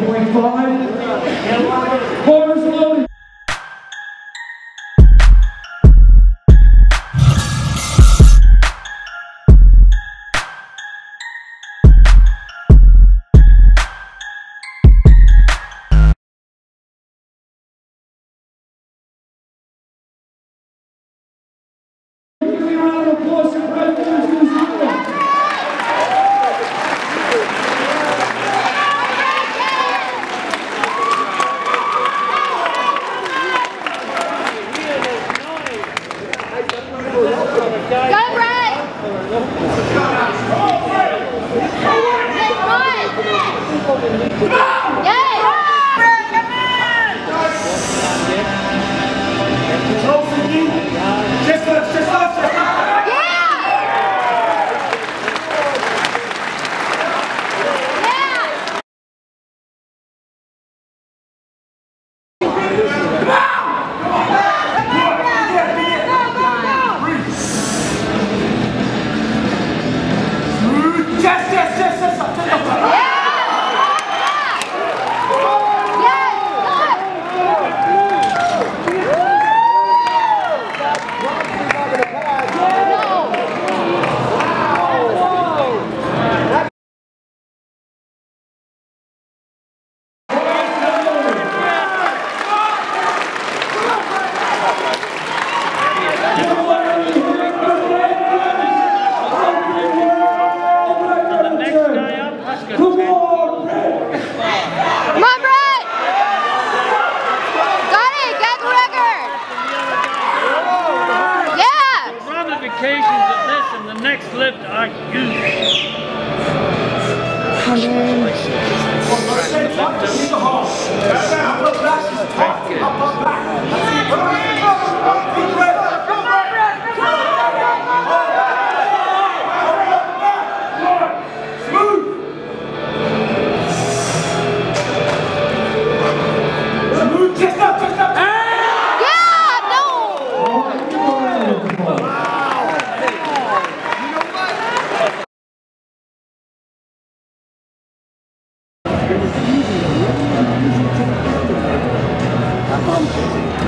7.5. like you. And then... Back! Back!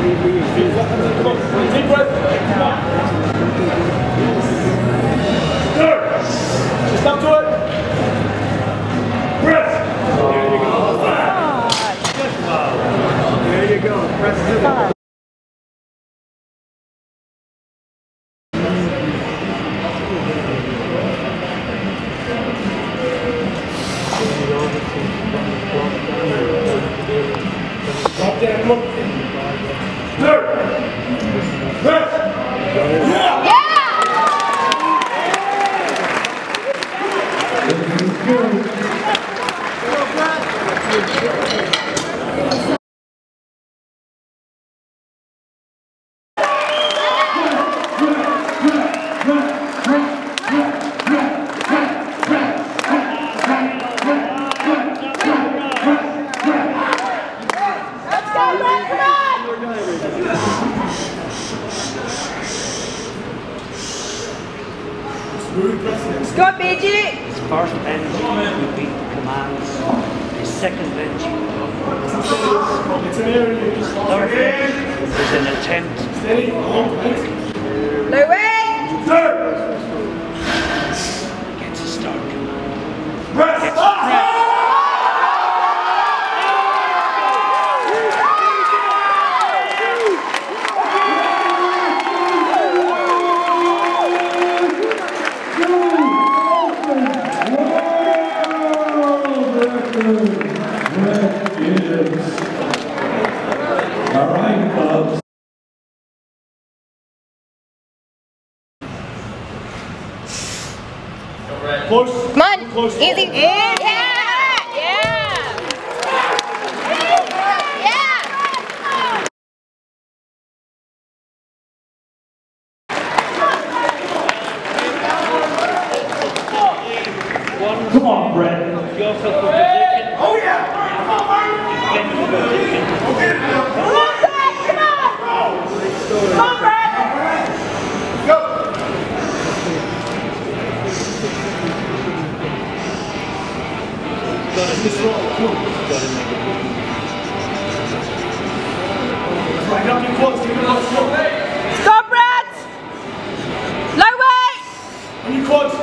we, we Let's go, BG! His first bench would be the commands. His second bench bench is an attempt All right. Close. Come on. Easy. Yeah. Yeah. Yeah. yeah. yeah. Come on, Brett. Right, up your quads, keep it. Go, Brad. Low weight. Your quads.